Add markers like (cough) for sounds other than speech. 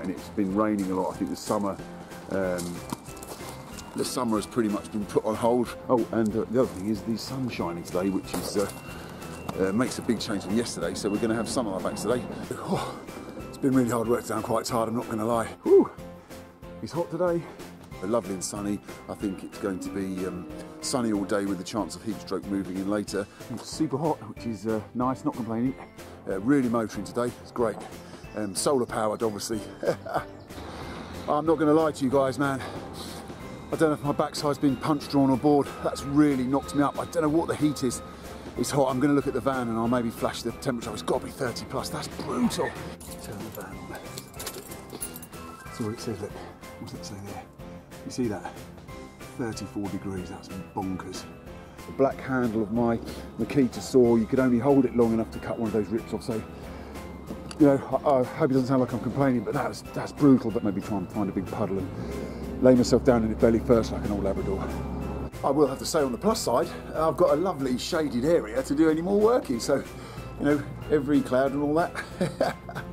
and it's been raining a lot. I think the summer, um, the summer has pretty much been put on hold. Oh, and uh, the other thing is the sun shining today, which is uh, uh, makes a big change from yesterday. So we're going to have sun on our backs today. Oh, it's been really hard work today. I'm quite tired. I'm not going to lie. Whew. It's hot today. Lovely and sunny. I think it's going to be um, sunny all day with the chance of heat stroke moving in later. It's super hot, which is uh, nice, not complaining. Uh, really motoring today, it's great. Um, solar powered, obviously. (laughs) I'm not going to lie to you guys, man. I don't know if my backside's been punch drawn or bored. That's really knocked me up. I don't know what the heat is. It's hot. I'm going to look at the van and I'll maybe flash the temperature. It's got to be 30 plus. That's brutal. Turn the van on. See what it says. Look. What's that say there? You see that? 34 degrees, that's bonkers. The black handle of my Makita saw, you could only hold it long enough to cut one of those rips off, so you know, I, I hope it doesn't sound like I'm complaining, but that's, that's brutal, but maybe try and find a big puddle and lay myself down in it belly first like an old Labrador. I will have to say on the plus side, I've got a lovely shaded area to do any more work in, so, you know, every cloud and all that. (laughs)